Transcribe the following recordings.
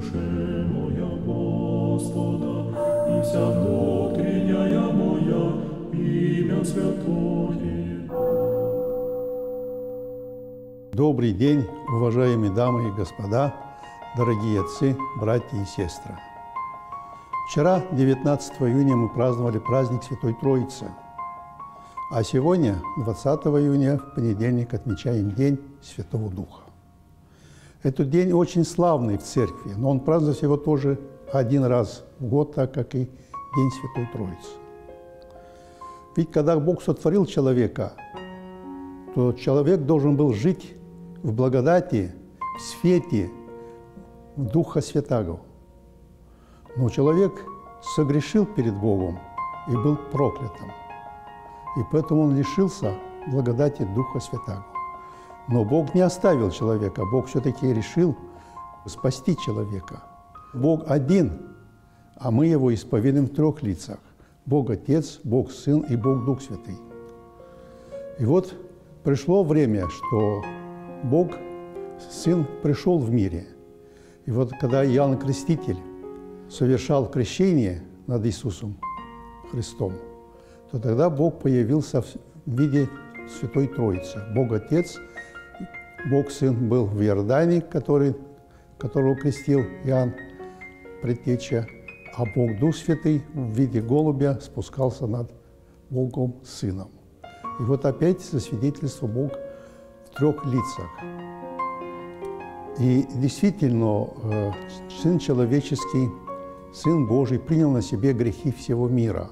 душе моя Господа, и вся внутренняя моя имя святое. Добрый день, уважаемые дамы и господа, дорогие отцы, братья и сестры. Вчера, 19 июня, мы праздновали праздник Святой Троицы, а сегодня, 20 июня, в понедельник, отмечаем День Святого Духа. Этот день очень славный в церкви, но он празднуется его тоже один раз в год, так как и День Святой Троицы. Ведь когда Бог сотворил человека, то человек должен был жить в благодати, в свете Духа Святаго. Но человек согрешил перед Богом и был проклятым. И поэтому он лишился благодати Духа Святаго. Но Бог не оставил человека, Бог все-таки решил спасти человека. Бог один, а мы его исповедуем в трех лицах. Бог Отец, Бог Сын и Бог Дух Святый. И вот пришло время, что Бог, Сын, пришел в мире. И вот когда Иоанн Креститель совершал крещение над Иисусом Христом, то тогда Бог появился в виде Святой Троицы. Бог Отец – Бог Сын был в Иордане, который, которого крестил Иоанн Предтеча, а Бог Дух Святый в виде голубя спускался над Богом Сыном. И вот опять засвидетельство Бог в трех лицах. И действительно, э, Сын Человеческий, Сын Божий принял на себе грехи всего мира.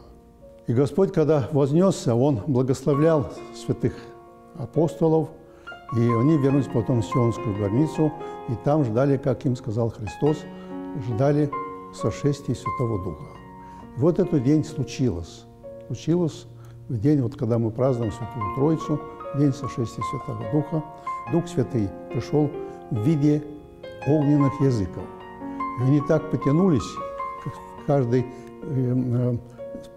И Господь, когда вознесся, Он благословлял святых апостолов – и они вернулись потом в Сионскую границу, и там ждали, как им сказал Христос, ждали сошествия Святого Духа. И вот этот день случилось. Случилось в день, вот когда мы празднуем Святую Троицу, день сошествия Святого Духа. Дух Святый пришел в виде огненных языков. И они так потянулись, каждый э, э,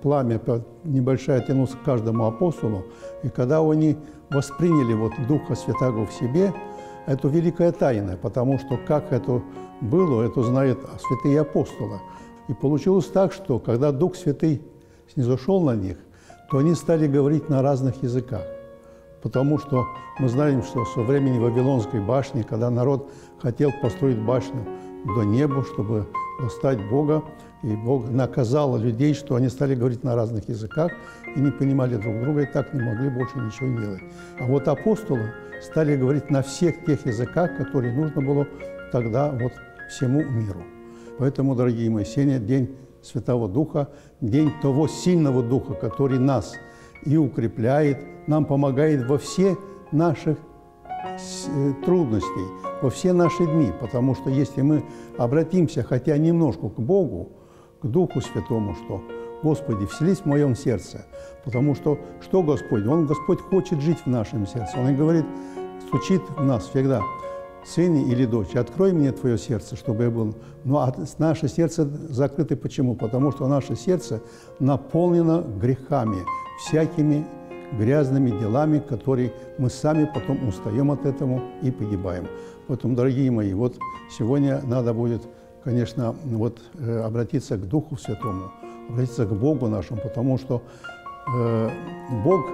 пламя небольшое тянулось к каждому апостолу, и когда они восприняли вот Духа Святаго в себе, это великая тайна, потому что как это было, это знают святые апостолы. И получилось так, что когда Дух Святый снизошел на них, то они стали говорить на разных языках. Потому что мы знаем, что со времени Вавилонской башни, когда народ хотел построить башню до неба, чтобы достать Бога, и Бог наказал людей, что они стали говорить на разных языках и не понимали друг друга, и так не могли больше ничего делать. А вот апостолы стали говорить на всех тех языках, которые нужно было тогда вот всему миру. Поэтому, дорогие мои, сегодня день Святого Духа, день того сильного Духа, который нас и укрепляет, нам помогает во все наших э, трудностей, во все наши дни, потому что если мы обратимся хотя немножко к Богу, к Духу Святому, что «Господи, вселись в моем сердце». Потому что что Господь? Он, Господь, хочет жить в нашем сердце. Он и говорит, стучит в нас всегда, «Сыне или дочь, открой мне твое сердце, чтобы я был...» Ну, а наше сердце закрыто почему? Потому что наше сердце наполнено грехами, всякими грязными делами, которые мы сами потом устаем от этого и погибаем. Поэтому, дорогие мои, вот сегодня надо будет конечно, вот э, обратиться к Духу Святому, обратиться к Богу нашему, потому что э, Бог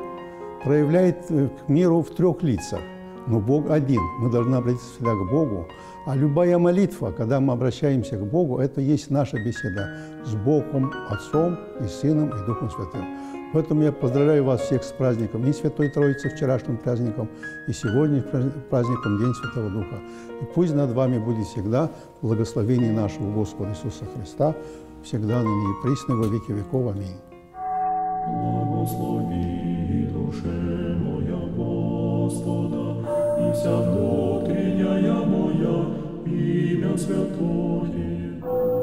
проявляет э, к миру в трех лицах, но Бог один. Мы должны обратиться всегда к Богу. А любая молитва, когда мы обращаемся к Богу, это есть наша беседа с Богом, Отцом и Сыном и Духом Святым. Поэтому я поздравляю вас всех с праздником и Святой Троицы, вчерашним праздником, и сегодня праздником День Святого Духа. И пусть над вами будет всегда благословение нашего Господа Иисуса Христа, всегда ныне и присно во веки веков. Аминь. Благослови душе моя Господа, и вся внутренняя моя имя святое.